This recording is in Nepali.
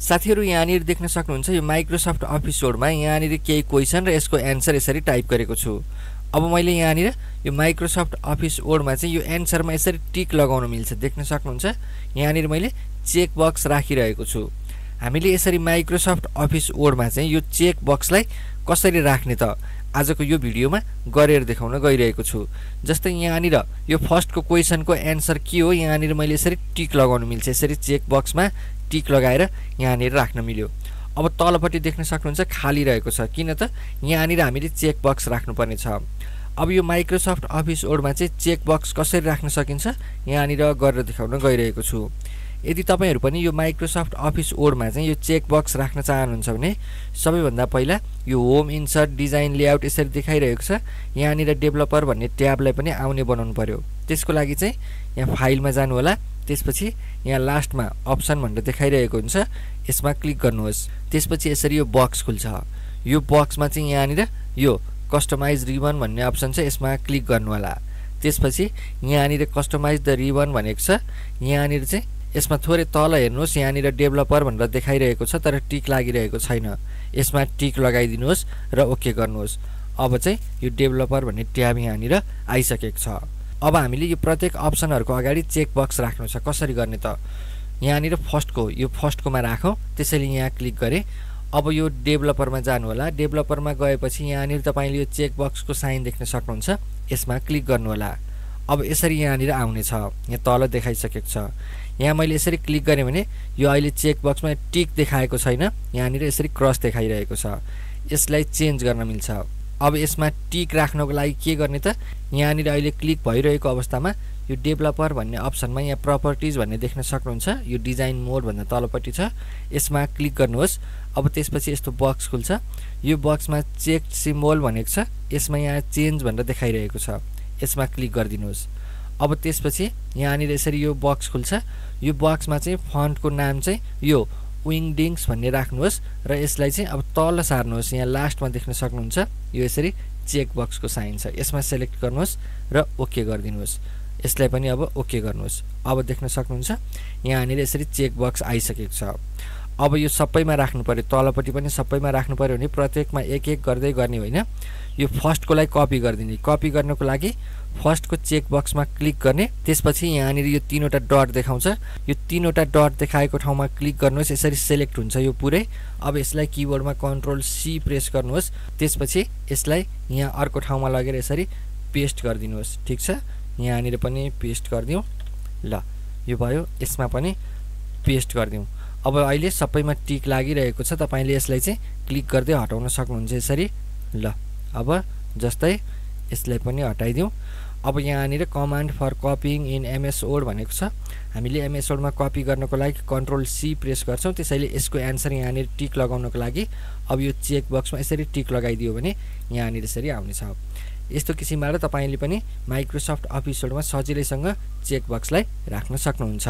साथीहरू यहाँनिर देख्न सक्नुहुन्छ यो माइक्रोसफ्ट अफिस वर्डमा यहाँनिर केही क्वेसन र यसको एन्सर यसरी टाइप गरेको छु। अब मैले यहाँनिर यो माइक्रोसफ्ट अफिस वर्डमा चाहिँ यो एन्सरमा यसरी टिक लगाउन मिल्छ। देख्न सक्नुहुन्छ यहाँनिर मैले चेक बक्स राखिरहेको छु। हामीले यसरी माइक्रोसफ्ट अफिस वर्डमा चाहिँ यो चेक बक्सलाई कसरी राख्ने त आजको यो भिडियोमा गरेर देखाउन गइरहेको छु। जस्तै यहाँनिर यो फर्स्टको क्वेसनको एन्सर के हो यहाँनिर मैले यसरी टिक लगाउनु मिल्छ। यसरी चेक बक्समा टिक लगाएर यहाँनिर राख्न मिल्यो। अब तलपट्टि देख्न सक्नुहुन्छ खाली रहेको छ। किन त? यहाँनिर हामीले चेक बक्स राख्नुपर्ने छ। अब यो माइक्रोसफ्ट अफिस वर्डमा चाहिँ चेक बक्स कसरी राख्न सकिन्छ यहाँनिर गरेर देखाउन गइरहेको छु। यदि तपाईँहरू पनि यो माइक्रोसफ्ट अफिस वर्डमा चाहिँ यो चेक बक्स राख्न चाहनुहुन्छ भने सबैभन्दा पहिला यो होम इन्सर्ट डिजाइन लेआउट यसरी देखाइरहेको छ। यहाँनिर डेभलपर भन्ने ट्याबलाई पनि आउने बनाउनु पऱ्यो त्यसको लागि चाहिँ यहाँ फाइलमा जानु होला त्यसपछि यहाँ लास्टमा अप्सन भनेर देखाइरहेको हुन्छ यसमा क्लिक गर्नुहोस्। त्यसपछि यसरी यो बक्स खुल्छ। यो बक्समा चाहिँ यहाँनिर यो कस्टमाइज रिबन भन्ने अप्सन छ यसमा क्लिक गर्नु होला त्यसपछि यहाँनिर कस्टमाइज द रिबन भनेको छ यहाँनिर चाहिँ यसमा थोरै तल हेर्नुहोस् यहाँनिर डेभलपर भनेर देखाइरहेको छ तर टिक लागिरहेको छैन। यसमा टिक लगाइदिनुहोस् र ओके गर्नुहोस्। अब चाहिँ यो डेभलपर भन्ने ट्याब यहाँनिर आइसकेको छ। अब हामीले यो प्रत्येक अप्सनहरूको अगाडि चेक बक्स राख्नु छ। कसरी गर्ने त? यहाँनिर फर्स्टको यो फर्स्टकोमा राखौँ त्यसैले यहाँ क्लिक गरेँ। अब यो डेभलपरमा जानु होला डेभलपरमा गएपछि यहाँनिर तपाईँले यो चेक बक्सको साइन देख्न सक्नुहुन्छ। यसमा क्लिक गर्नुहोला। अब यसरी यहाँनिर आउनेछ। यहाँ तल देखाइसकेको छ। यहाँ मैले यसरी क्लिक गरेँ भने यो अहिले चेक बक्समा टिक देखाएको छैन। यहाँनिर यसरी क्रस देखाइरहेको छ। यसलाई चेन्ज गर्न मिल्छ। अब यसमा टिक राख्नको लागि के गर्ने त? यहाँनिर अहिले क्लिक भइरहेको अवस्थामा यो डेभलपर भन्ने अप्सनमा यहाँ प्रपर्टिज भन्ने देख्न सक्नुहुन्छ। यो डिजाइन मोड भन्दा तलपट्टि छ। यसमा क्लिक गर्नुहोस्। अब त्यसपछि यस्तो बक्स खुल्छ। यो बक्समा चेक सिम्बोल भनेको छ। यसमा यहाँ चेन्ज भनेर देखाइरहेको छ। यसमा क्लिक गरिदिनुहोस्। अब त्यसपछि यहाँनिर यसरी यो बक्स खुल्छ। यो बक्समा चाहिँ फन्टको नाम चाहिँ यो विङडिङ्स भन्ने राख्नुहोस् र यसलाई चाहिँ अब तल सार्नुहोस् यहाँ लास्टमा देख्न सक्नुहुन्छ। यो यसरी चेक बक्सको साइन छ। यसमा सेलेक्ट गर्नुहोस् र ओके गरिदिनुहोस्। यसलाई पनि अब ओके गर्नुहोस्। अब देख्न सक्नुहुन्छ यहाँनिर यसरी चेक बक्स आइसकेको छ। अब यो सबैमा राख्नु पऱ्यो तलपट्टि पनि सबैमा राख्नु पऱ्यो भने प्रत्येकमा एक एक गर्दै गर्ने होइन। यो फर्स्टकोलाई कपी गरिदिने। कपी गर्नको लागि फर्स्टको चेक बक्समा क्लिक गर्ने। त्यसपछि यहाँनिर यो तिनवटा डट देखाउँछ। यो तिनवटा डट देखाएको ठाउँमा क्लिक गर्नुहोस्। यसरी सेलेक्ट हुन्छ यो पुरै। अब यसलाई किबोर्डमा कन्ट्रोल सी प्रेस गर्नुहोस्। त्यसपछि यसलाई यहाँ अर्को ठाउँमा लगेर यसरी पेस्ट गरिदिनुहोस्। ठिक छ? यहाँनिर पनि पेस्ट गरिदिउँ। ल यो भयो। यसमा पनि पेस्ट गरिदिउँ। अब अहिले सबैमा टिक लागिरहेको छ। तपाईँले यसलाई चाहिँ क्लिक गर्दै हटाउन सक्नुहुन्छ यसरी। ल अब जस्तै यसलाई पनि हटाइदिउँ। अब यहाँनिर command for copying in MS Word भनेको छ। हामीले एमएस वर्डमा कपी गर्नको लागि कन्ट्रोल सी प्रेस गर्छौँ। त्यसैले यसको एन्सर यहाँनिर टिक लगाउनको लागि अब यो चेक बक्समा यसरी टिक लगाइदियो भने यहाँनिर यसरी आउनेछ। यस्तो किसिमबाट तपाईँले पनि माइक्रोसफ्ट अफिस सजिलैसँग चेक बक्सलाई राख्न सक्नुहुन्छ।